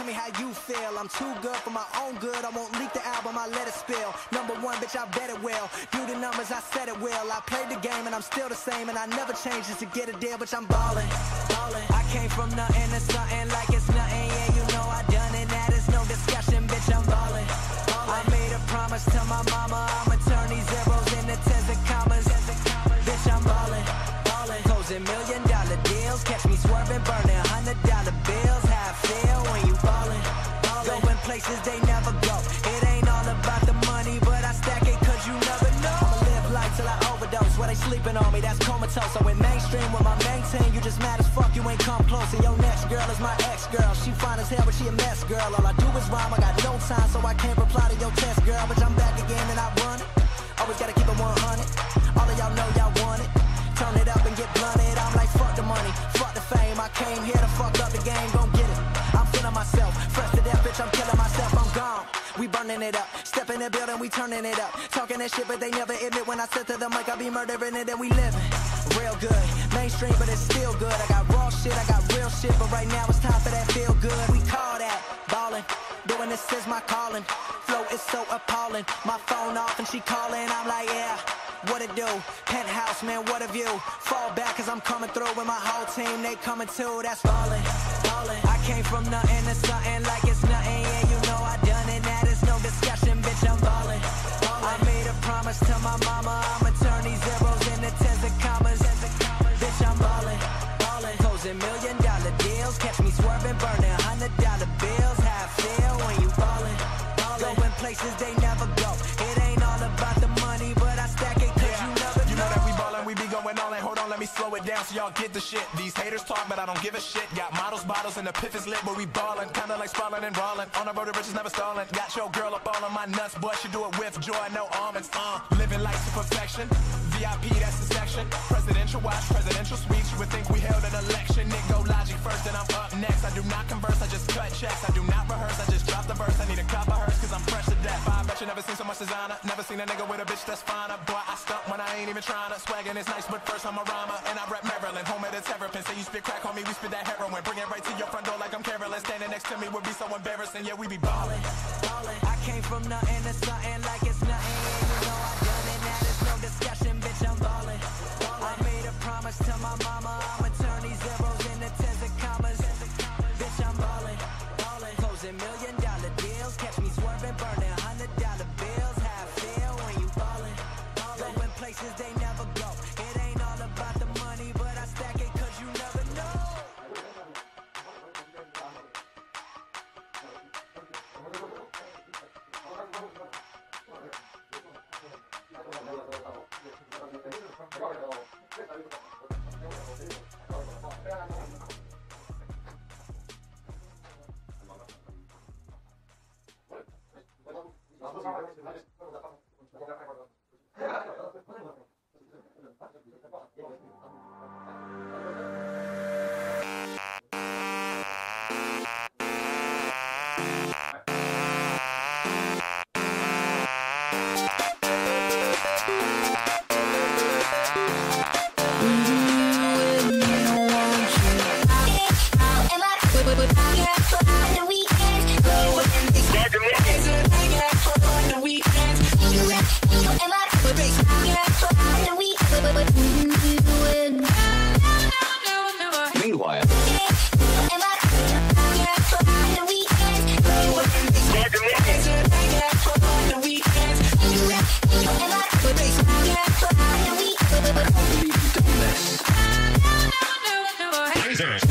tell me how you feel. I'm too good for my own good. I won't leak the album, I let it spill. Number one, bitch, I bet it will. Do the numbers, I said it will. I played the game and I'm still the same. And I never change just to get a deal, bitch, I'm ballin'. ballin'. I came from nothing to something like me, that's comatose. I went mainstream with my main team. You just mad as fuck, you ain't come close. And your next girl is my ex girl. She fine as hell, but she a mess girl. All I do is rhyme, I got no time, so I can't reply to your test, girl. But I'm back again and I run it. Always gotta keep it 100. All of y'all know y'all want it. Turn it up and get blunted. I'm like, fuck the money, fuck the fame. I came here to fuck up the game, gon' get it. I'm feeling myself, fresh to death, bitch. I'm killing myself, I'm gone. We burning it up, step in the building, we turning it up. Talking that shit, but they never admit when I sit to the mic, I be murdering it and we living. Real good, mainstream, but it's still good. I got raw shit, I got real shit, but right now it's time for that feel good. We call that ballin'. Doing this is my calling. Flow is so appalling. My phone off and she calling. I'm like, yeah, what it do? Penthouse, man, what a view. Fall back cause I'm coming through with my whole team. They coming too, that's ballin'. ballin'. I came from nothing to something like it's nothing. Yeah, down so y'all get the shit. These haters talk, but I don't give a shit. Got models, bottles, and the piff is lit, but we ballin'. Kinda like sprawling and brawling. On the road to riches, never stallin'. Got your girl up all on my nuts, boy. she do it with joy, no almonds. Uh, living life to perfection. VIP, that's the section. Presidential watch, presidential suites. You would think we held an election. Nick go logic first, and I'm up next. I do not converse, I just cut checks. I do not rehearse, I just drop the verse. I need a cop of hers, cause I'm fresh to death. I bet you never seen so much designer. Never seen a nigga with a bitch that's finer. Boy, I ain't even tryna. Swaggin' is nice, but first I'm a rhymer. And I rap Maryland, home of the terrapin. Say you spit crack, on me, we spit that heroin. Bring it right to your Take it.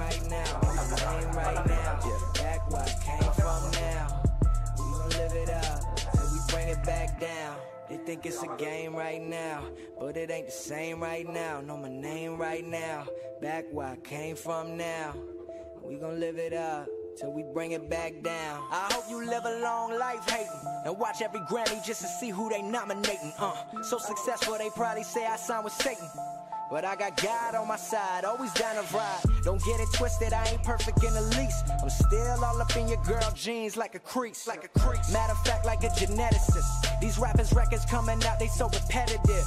right now. The same right now. Back where I came from now. We gon' live it up till we bring it back down. They think it's a game right now, but it ain't the same right now. Know my name right now. Back where I came from now. We gon' live it up till we bring it back down. I hope you live a long life hating and watch every Grammy just to see who they nominating. Uh, so successful they probably say I signed with Satan. But I got God on my side, always down to ride. Don't get it twisted, I ain't perfect in the least. I'm still all up in your girl jeans like a crease, like a crease. Matter of fact, like a geneticist. These rappers' records coming out, they so repetitive.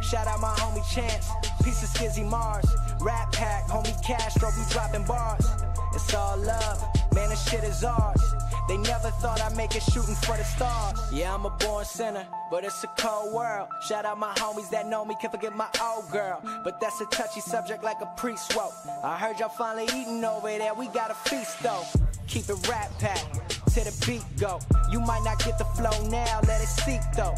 Shout out my homie Chance, piece of Skizzy Mars. Rap pack, homie Castro, we dropping bars. It's all love, man, this shit is ours. They never thought I'd make it shooting for the stars. Yeah, I'm a born sinner, but it's a cold world. Shout out my homies that know me, can't forget my old girl. But that's a touchy subject like a priest wrote. I heard y'all finally eating over there, we got a feast though. Keep it rap pack, to the beat go. You might not get the flow now, let it seep though.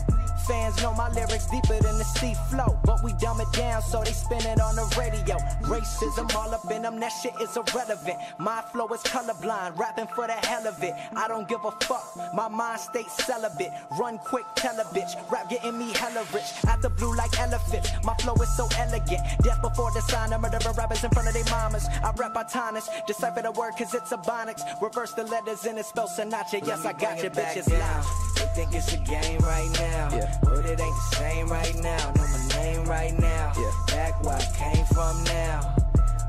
Fans know my lyrics deeper than the sea flow, but we dumb it down so they spin it on the radio. Racism all up in them, that shit is irrelevant. My flow is colorblind, rapping for the hell of it. I don't give a fuck, my mind stays celibate. Run quick, tell a bitch, rap getting me hella rich. Out the blue like elephants, my flow is so elegant. Death before the sign, I'm murdering rappers in front of their mamas. I rap Botanist, decipher the word cause it's a bonics. Reverse the letters and it spells Sinatra. Yes, I got your bitches now. They think it's a game right now. Yeah. But it ain't the same right now. Know my name right now. Yeah. Back where I came from now.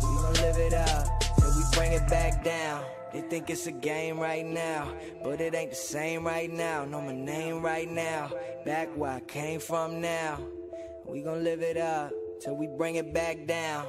We gon' live it up till we bring it back down. They think it's a game right now, but it ain't the same right now. Know my name right now, back where I came from now. We gon' live it up till we bring it back down.